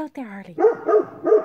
out there, Harley.